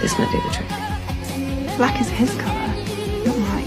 This might do the trick. Black is his colour, not mine.